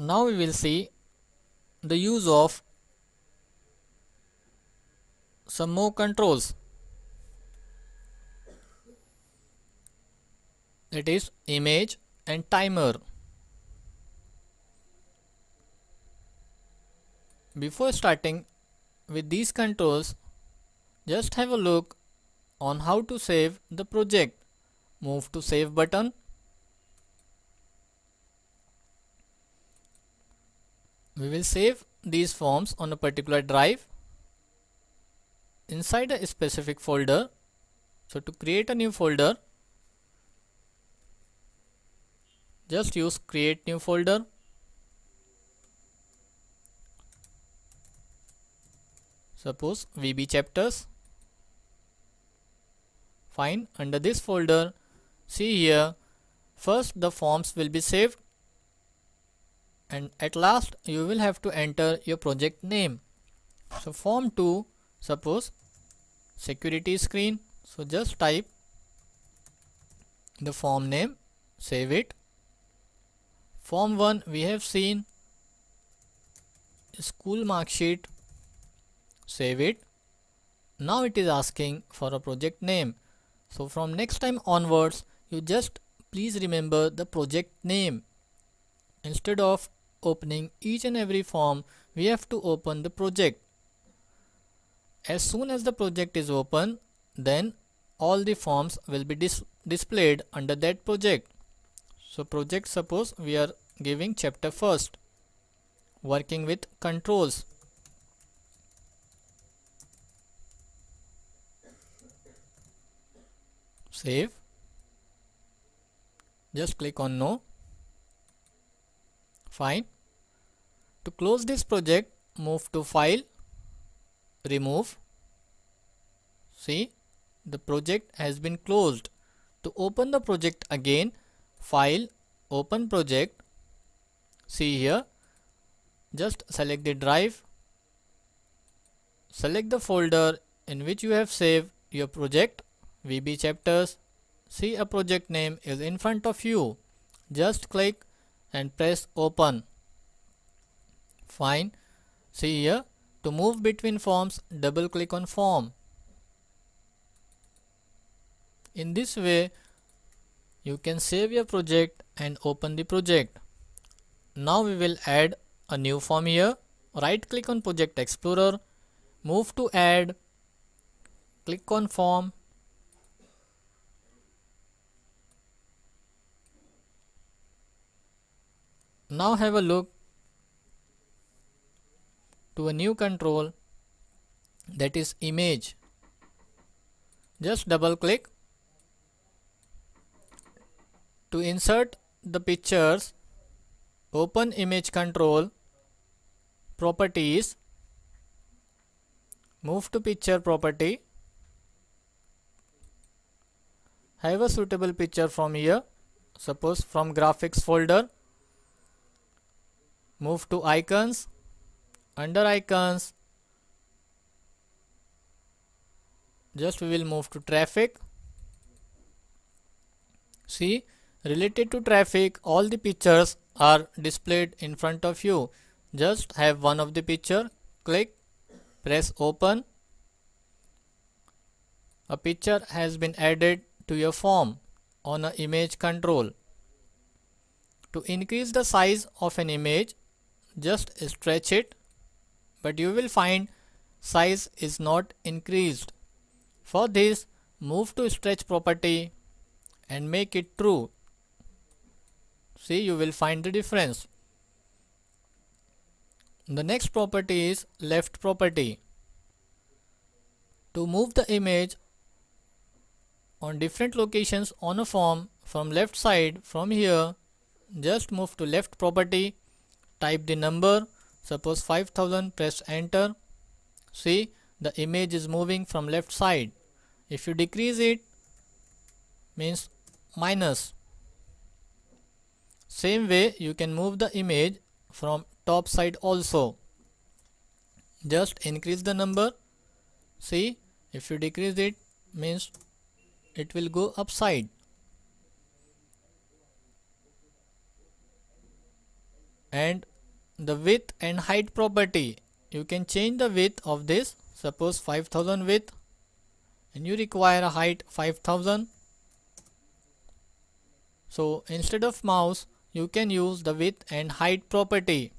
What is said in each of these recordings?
Now we will see the use of some more controls. That is image and timer. Before starting with these controls just have a look on how to save the project. Move to save button we will save these forms on a particular drive inside a specific folder. So to create a new folder just use create new folder. Suppose VB chapters. Fine under this folder see here first the forms will be saved and at last you will have to enter your project name. So form 2 suppose security screen. So just type the form name save it. Form 1 we have seen school mark sheet save it. Now it is asking for a project name. So from next time onwards you just please remember the project name. Instead of opening each and every form we have to open the project. As soon as the project is open then all the forms will be dis displayed under that project. So project suppose we are giving chapter first working with controls. Save. Just click on no fine. To close this project move to file remove. See the project has been closed. To open the project again file open project. See here. Just select the drive. Select the folder in which you have saved your project VB chapters. See a project name is in front of you. Just click and press open. Fine. See here to move between forms double click on form. In this way you can save your project and open the project. Now we will add a new form here. Right click on project explorer, move to add, click on form Now have a look to a new control that is image. Just double click to insert the pictures open image control properties move to picture property have a suitable picture from here suppose from graphics folder move to icons under icons just we will move to traffic. See related to traffic all the pictures are displayed in front of you. Just have one of the picture click press open. A picture has been added to your form on a image control. To increase the size of an image just stretch it but you will find size is not increased. For this move to stretch property and make it true. See you will find the difference. The next property is left property. To move the image on different locations on a form from left side from here just move to left property type the number. Suppose 5000 press enter. See the image is moving from left side. If you decrease it means minus. Same way you can move the image from top side also. Just increase the number. See if you decrease it means it will go upside and the width and height property. You can change the width of this. Suppose 5000 width. And you require a height 5000 so instead of mouse you can use the width and height property.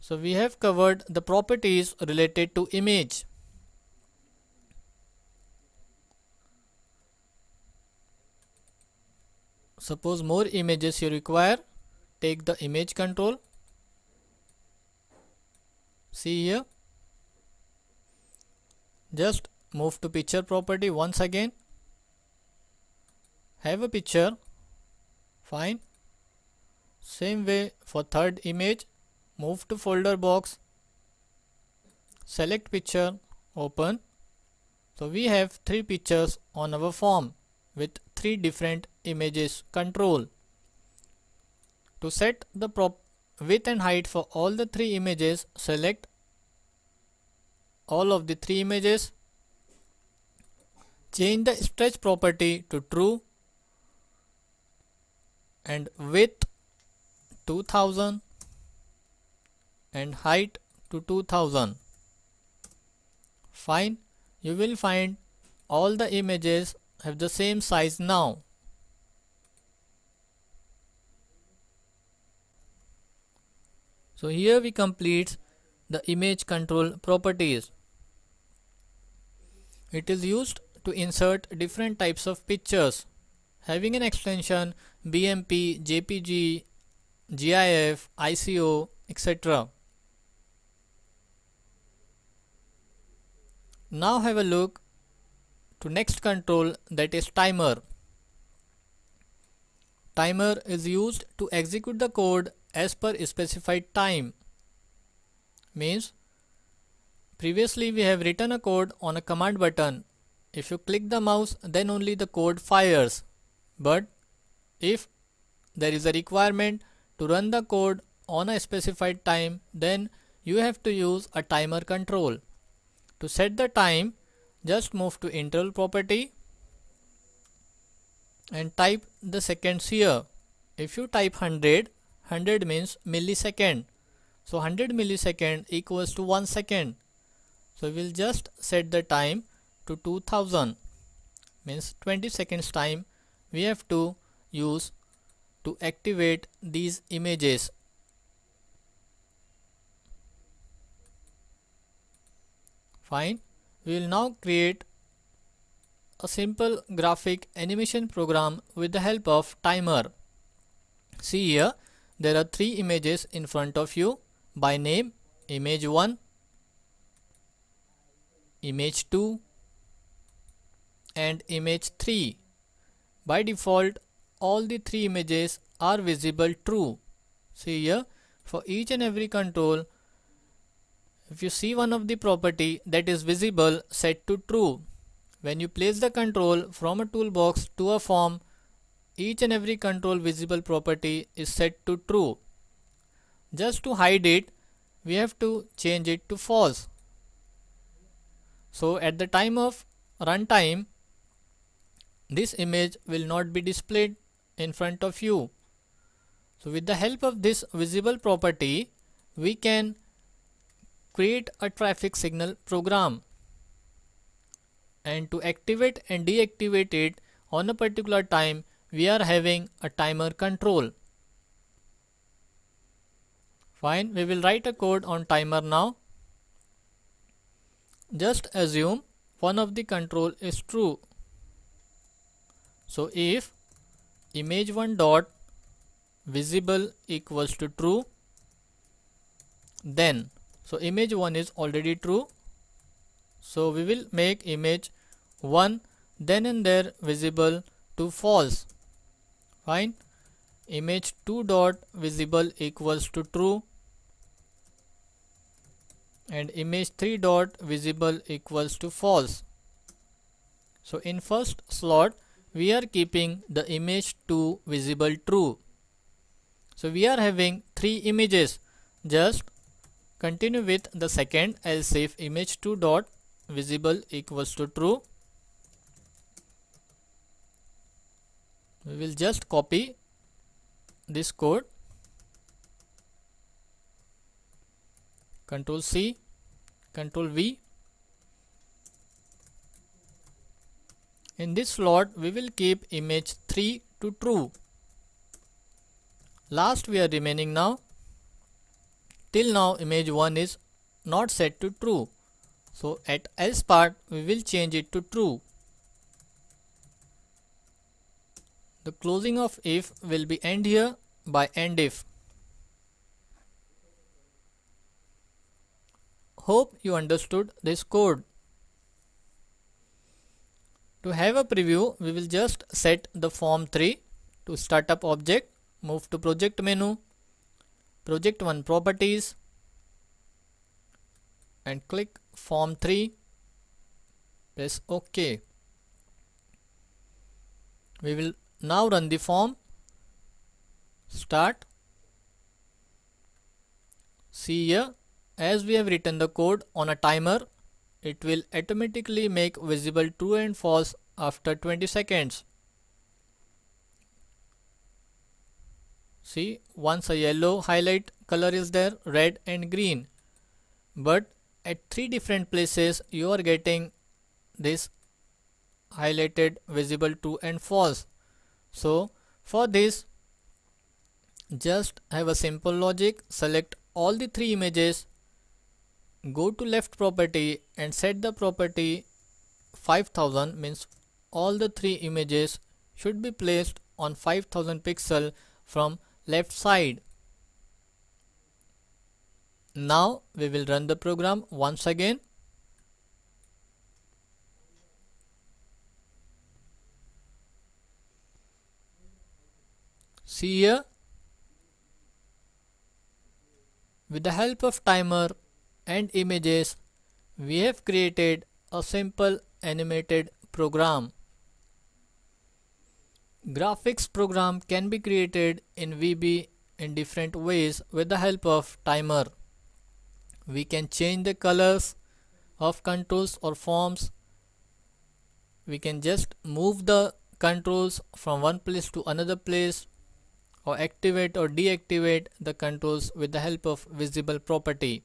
So we have covered the properties related to image suppose more images you require take the image control. See here. Just move to picture property once again. Have a picture. Fine. Same way for third image move to folder box. Select picture open. So we have three pictures on our form with three different images control. To set the prop width and height for all the three images, select all of the three images. Change the stretch property to true and width 2000 and height to 2000. Fine, you will find all the images have the same size now. So here we complete the image control properties. It is used to insert different types of pictures having an extension BMP, JPG, GIF, ICO, etc. Now have a look to next control that is timer. Timer is used to execute the code as per specified time. Means previously we have written a code on a command button. If you click the mouse then only the code fires. But if there is a requirement to run the code on a specified time then you have to use a timer control. To set the time just move to interval property and type the seconds here if you type 100 100 means millisecond. So 100 millisecond equals to 1 second. So we'll just set the time to 2000 means 20 seconds time we have to use to activate these images. Fine. We will now create a simple graphic animation program with the help of timer. See here, there are three images in front of you by name image 1, image 2 and image 3. By default, all the three images are visible true. See here, for each and every control, if you see one of the property that is visible set to true. When you place the control from a toolbox to a form, each and every control visible property is set to true. Just to hide it, we have to change it to false. So at the time of runtime, this image will not be displayed in front of you. So with the help of this visible property, we can create a traffic signal program and to activate and deactivate it on a particular time we are having a timer control. Fine we will write a code on timer now. Just assume one of the control is true. So if image1 dot visible equals to true then so image 1 is already true. So we will make image 1 then and there visible to false fine. Image 2 dot visible equals to true. And image 3 dot visible equals to false. So in first slot we are keeping the image 2 visible true. So we are having three images. Just Continue with the second else if image 2 dot visible equals to true. We will just copy this code. Control C control V. In this slot we will keep image 3 to true. Last we are remaining now. Till now image 1 is not set to true. So at else part we will change it to true the closing of if will be end here by end if Hope you understood this code. To have a preview, we will just set the form 3 to startup object, move to project menu, project 1 properties and click form 3, press OK. We will now run the form, start, see here as we have written the code on a timer, it will automatically make visible true and false after 20 seconds. See, once a yellow highlight color is there, red and green. But at three different places you are getting this highlighted visible true and false. So for this just have a simple logic select all the three images go to left property and set the property 5000 means all the three images should be placed on 5000 pixel from left side. Now we will run the program once again see here with the help of timer and images, we have created a simple animated program. Graphics program can be created in VB in different ways with the help of timer. We can change the colors of controls or forms. We can just move the controls from one place to another place or activate or deactivate the controls with the help of visible property.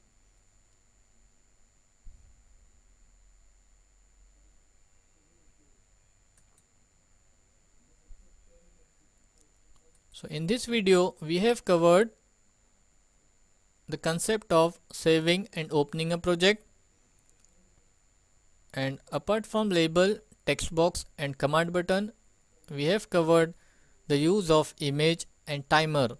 So in this video we have covered the concept of saving and opening a project and apart from label text box and command button we have covered the use of image and timer